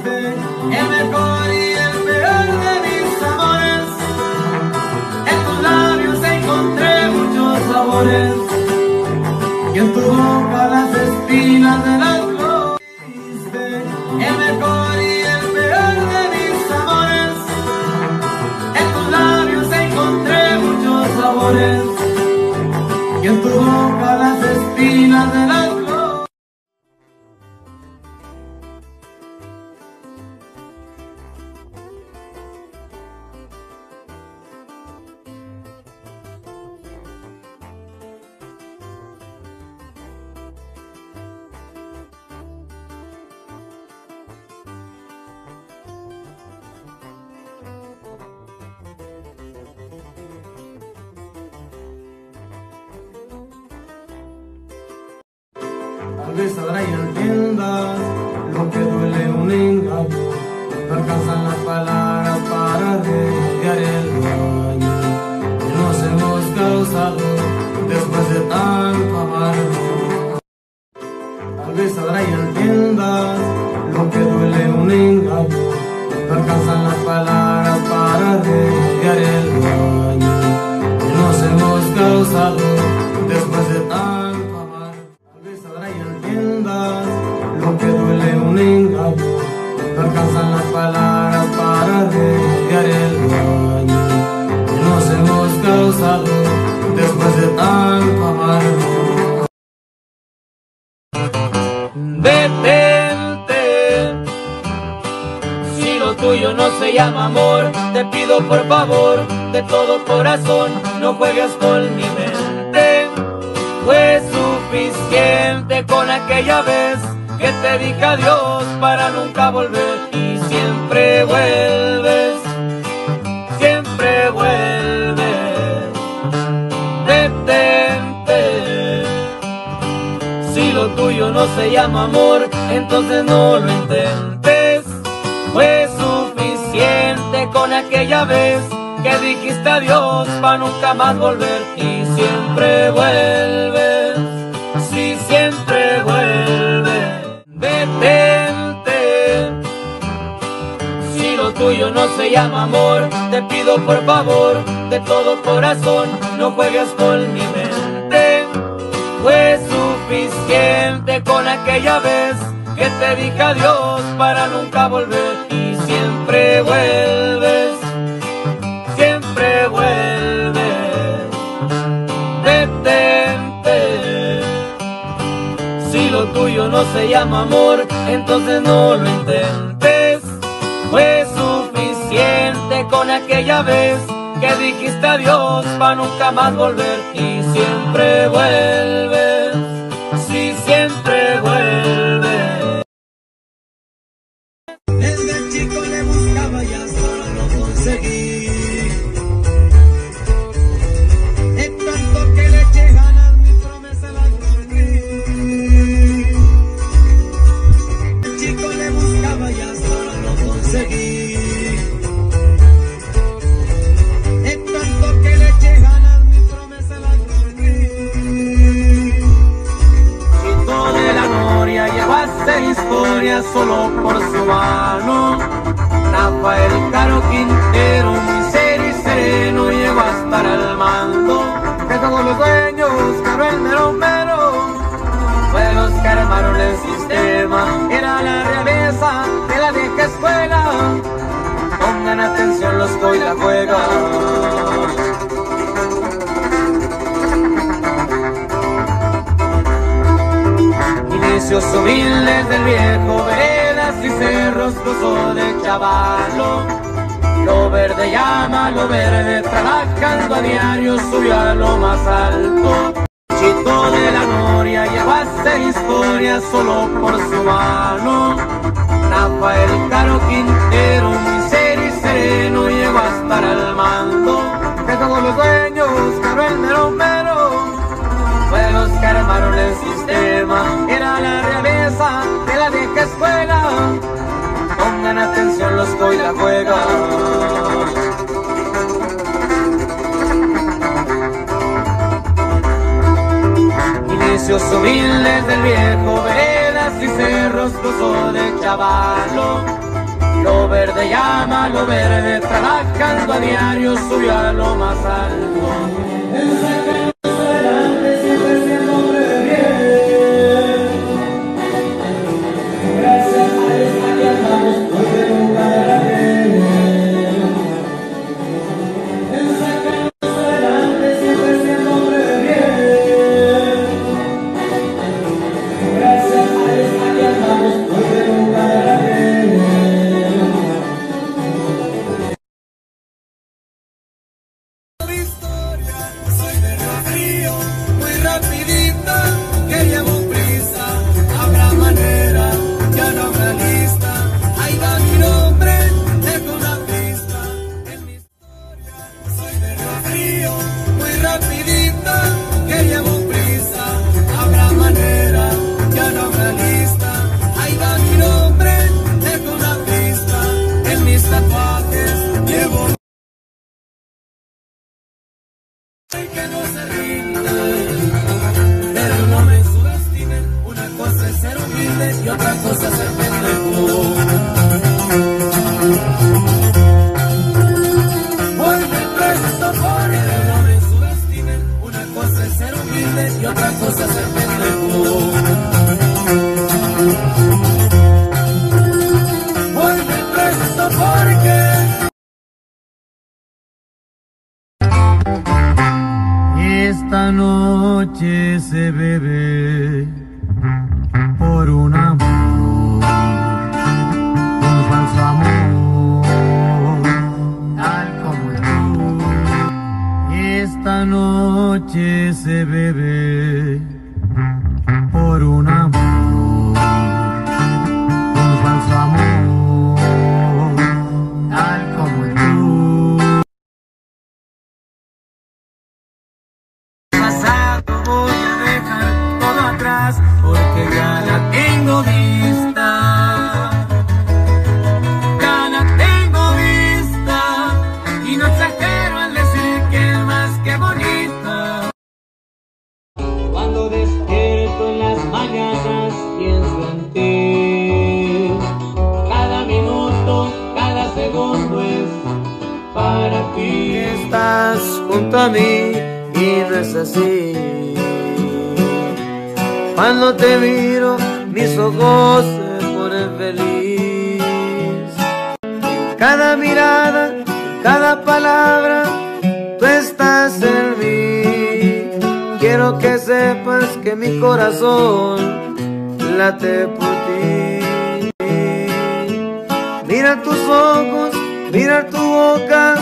fuiste el mejor y el peor de mis amores. En tus labios encontré muchos sabores y en tu boca las espinas de las flores. Fuiste el mejor y el peor de mis amores. En tus labios encontré muchos sabores y en tu boca las espinas de las Tal vez ahora ya entiendas lo que duele un engaño. No alcanzan las palabras para remediar el daño Detente. Si lo tuyo no se llama amor, te pido por favor, de todo corazón, no juegues con mi mente. Fue suficiente con aquella vez que te dije adiós para nunca volver y siempre vuelves, Si lo tuyo no se llama amor, entonces no lo intentes. Fue suficiente con aquella vez que dijiste adiós para nunca más volver y siempre vuelves. Si siempre vuelves, detente. Si lo tuyo no se llama amor, te pido por favor, de todo corazón, no juegues con mi mente. Fue suficiente con aquella vez que te dije adiós para nunca volver y siempre vuelves, siempre vuelves. Detente. Si lo tuyo no se llama amor, entonces no lo intentes. Fue suficiente con aquella vez que dijiste adiós para nunca más volver y siempre vuelves. Si siempre vuelves. Desde chico le buscaba y hasta lo conseguí. Solo por su mano. Rafael Caro Quintero, muy serio y sereno, llegó a estar al mando. Que todos los dueños, Caro el mero fue los que armaron el sistema. Era la realeza de la vieja escuela. Pongan atención los que hoy la juegan. Inicios humildes del viejo, cerros cruzó de chavalo. Lo verde llama, lo verde, trabajando a diario, subió a lo más alto. Chito de la noria llegó a hacer historia solo por su mano. Rafael Caro Quintero, juega. Inicios humildes del viejo, veredas y cerros, cruzó de chavalo. Lo verde llama, lo verde trabajando a diario, subió a lo más alto. Que no se rindan, pero no me subestimen. Una cosa es ser humilde y otra cosa es ser esta noche se bebe por un amor, un falso amor, tal como tú. Esta noche se bebe por un amor. despierto en las mañanas pienso en ti. Cada minuto, cada segundo es para ti. Estás junto a mí y no es así. Cuando te miro, mis ojos se ponen feliz. Cada mirada, cada palabra, tú estás en Quiero que sepas que mi corazón late por ti. Mira tus ojos, mira tu boca